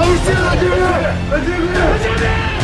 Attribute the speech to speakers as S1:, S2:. S1: 快救他！救命！救命！